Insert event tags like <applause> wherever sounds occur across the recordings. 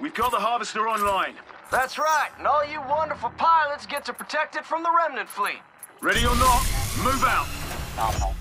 We've got the Harvester online. That's right, and all you wonderful pilots get to protect it from the Remnant fleet. Ready or not, move out. Nominal.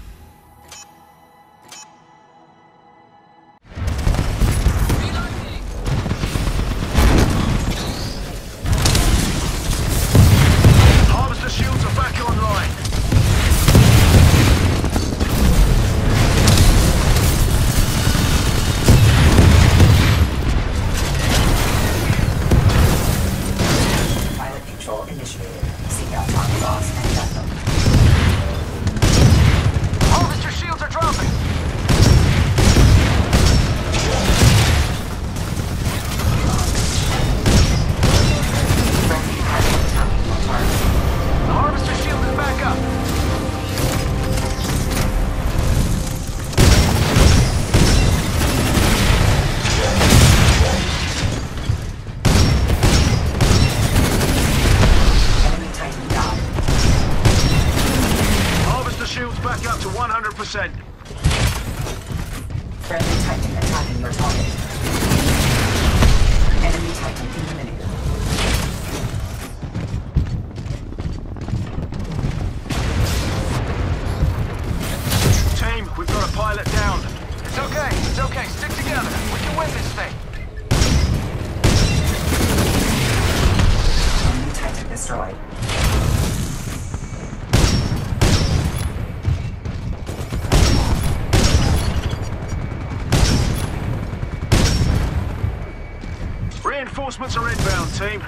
Reinforcements are inbound, team.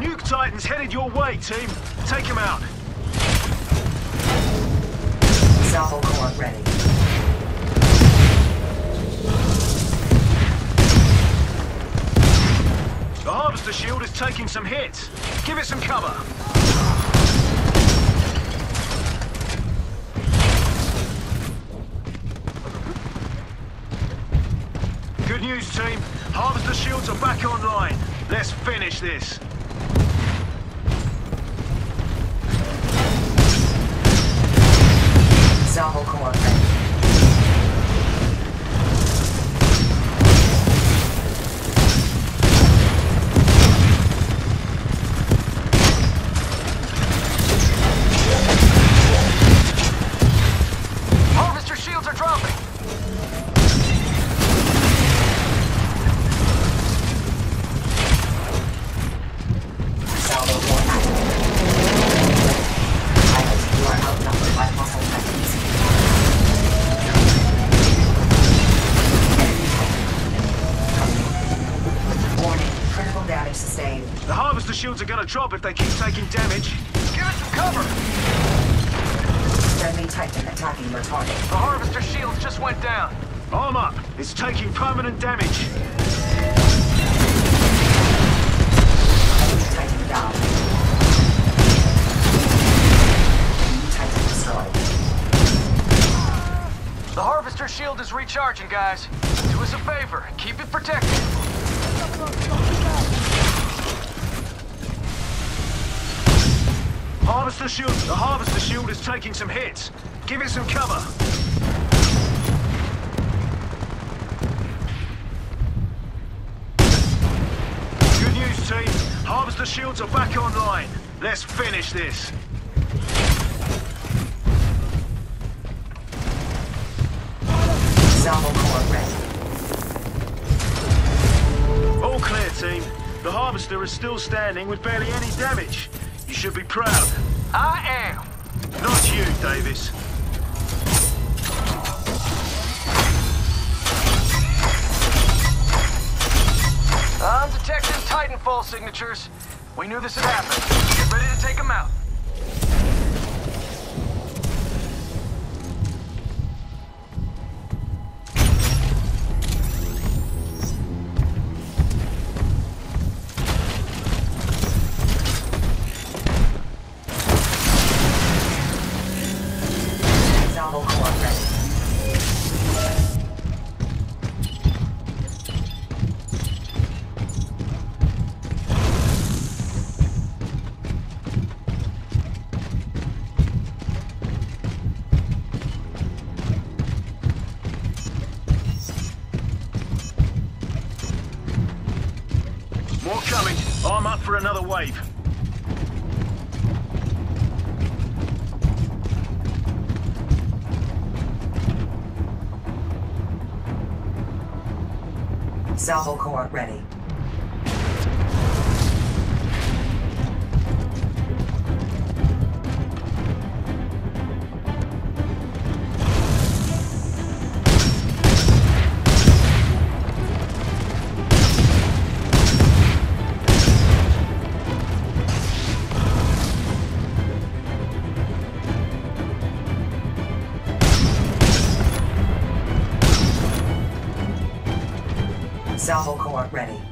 Nuke Titans headed your way, team. Take him out. Salvo core ready. The Harvester shield is taking some hits. Give it some cover. News, team. Harvester shields are back online. Let's finish this. Drop if they keep taking damage. Give it some cover. Friendly Titan attacking your target. The Harvester shields just went down. Arm up. It's taking permanent damage. Titan down. Titan destroyed. The Harvester shield is recharging, guys. Do us a favor and keep it protected. Harvester shield. The Harvester shield is taking some hits. Give it some cover. Good news, team. Harvester shields are back online. Let's finish this. All clear, team. The Harvester is still standing with barely any damage. You should be proud. I am. Not you, Davis. I'm detecting Titanfall signatures. We knew this would happen. Get ready to take them out. Salvo core ready. Salvo core ready.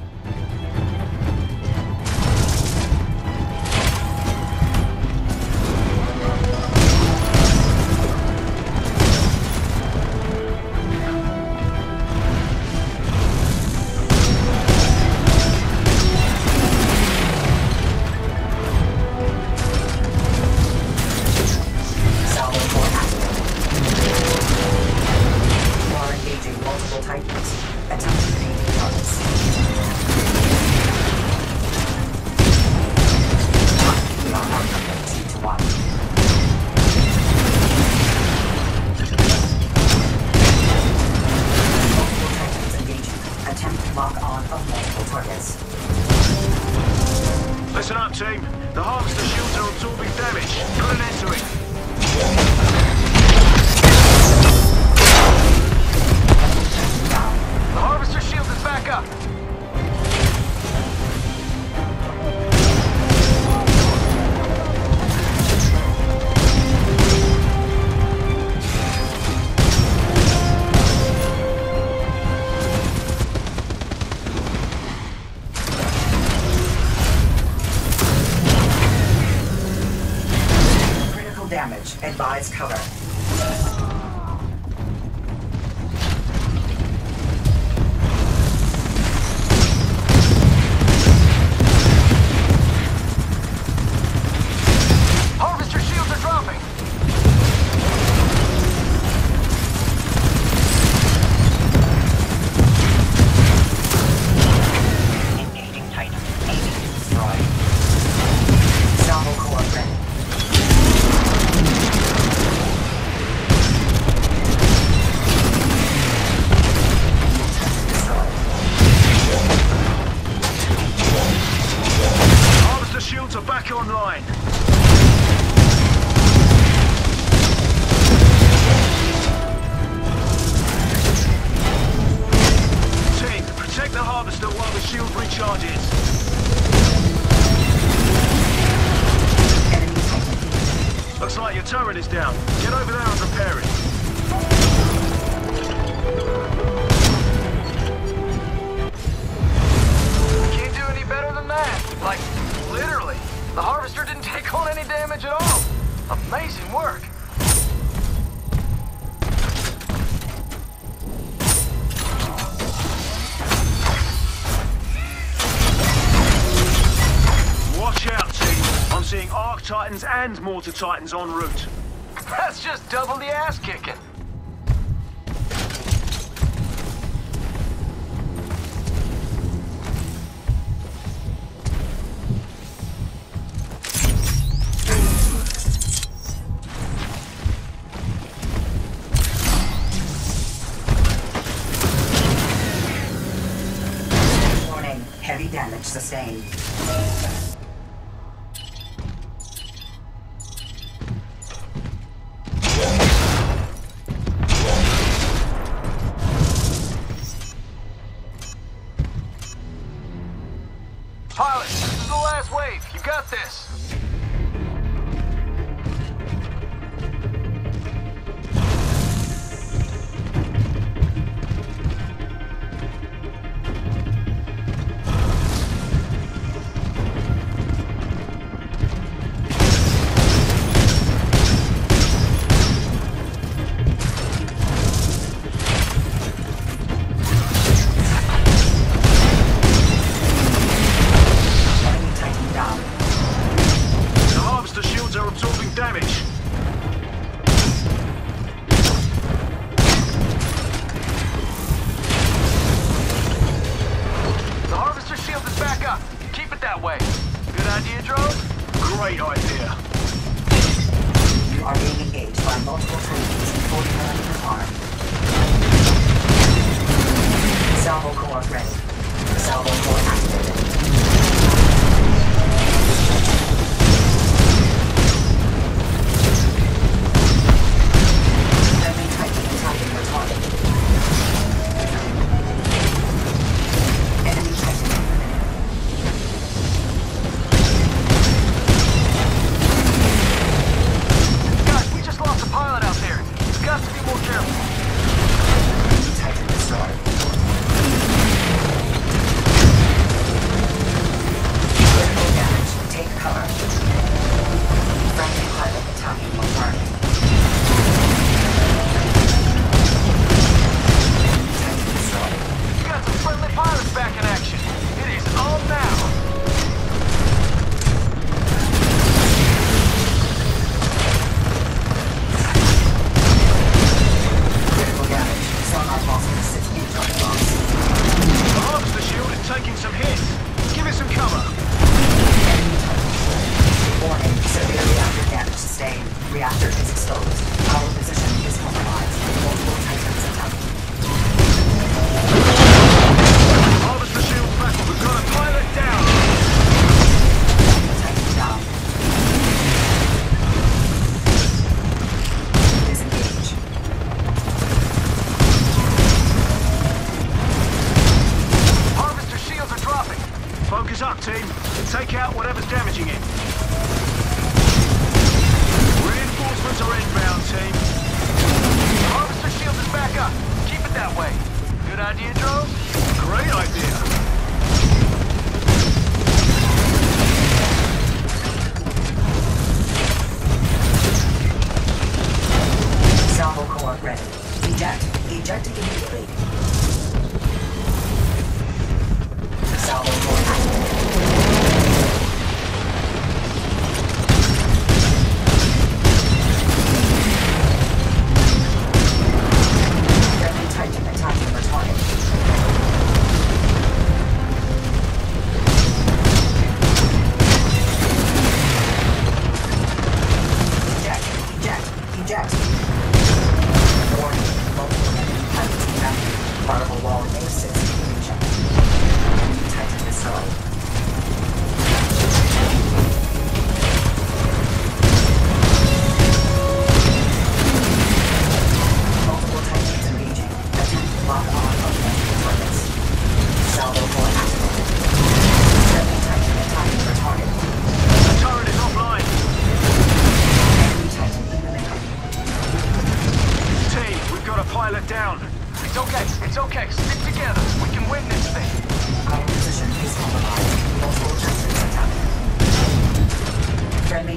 Damage. Advise cover. Turret is down. Get over there and repair it. Can't do any better than that. Like, literally. The harvester didn't <laughs> take on any damage at all. Amazing work. Seeing Arc Titans and Mortar Titans en route. That's just double the ass kicking. Warning. Heavy damage sustained. Great idea.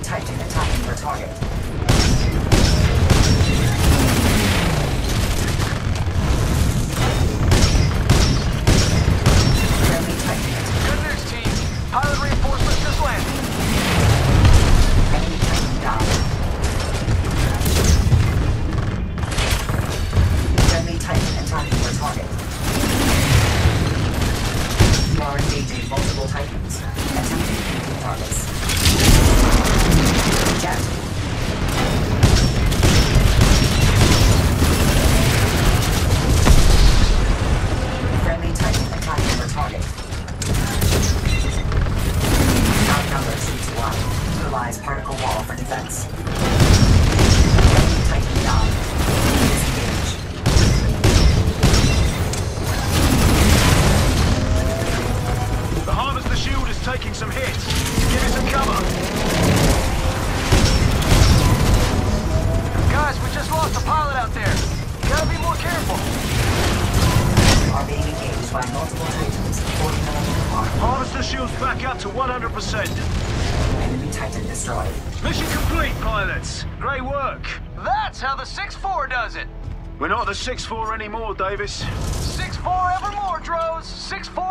type to contact for target. taking some hits. Give me some cover. Guys, we just lost a pilot out there. You gotta be more careful. Are being engaged by multiple items. Harvester shields back up to 100%. Enemy Titan destroyed. Mission complete, pilots. Great work. That's how the 6-4 does it. We're not the 6-4 anymore, Davis. 6-4 evermore, Droz. 6-4